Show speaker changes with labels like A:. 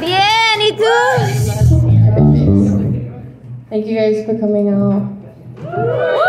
A: Bien, ¿y tú?
B: Thank you guys for coming out.